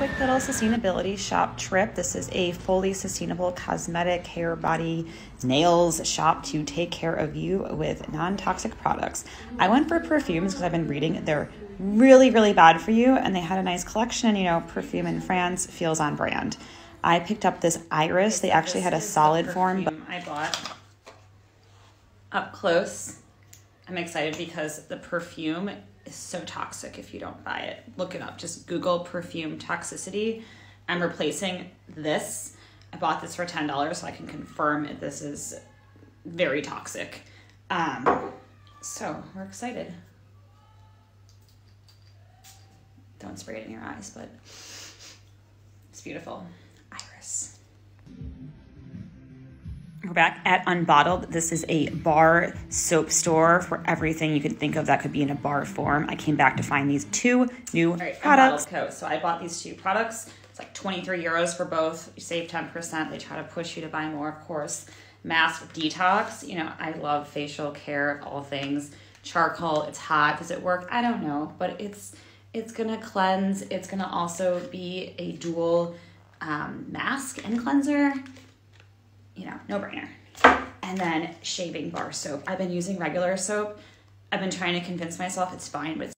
quick little sustainability shop trip. This is a fully sustainable cosmetic, hair, body, nails shop to take care of you with non toxic products. I went for perfumes because I've been reading they're really, really bad for you, and they had a nice collection. You know, perfume in France feels on brand. I picked up this iris. They actually had a solid form, but I bought up close. I'm excited because the perfume is so toxic if you don't buy it. Look it up. Just Google perfume toxicity. I'm replacing this. I bought this for $10 so I can confirm that this is very toxic. Um, so we're excited. Don't spray it in your eyes, but it's beautiful. We're back at Unbottled. This is a bar soap store for everything you could think of that could be in a bar form. I came back to find these two new right, products. Co. So I bought these two products. It's like 23 euros for both. You save 10%. They try to push you to buy more, of course. Mask Detox. You know, I love facial care, of all things. Charcoal, it's hot. Does it work? I don't know, but it's it's gonna cleanse. It's gonna also be a dual um, mask and cleanser you know, no brainer. And then shaving bar soap. I've been using regular soap. I've been trying to convince myself it's fine, but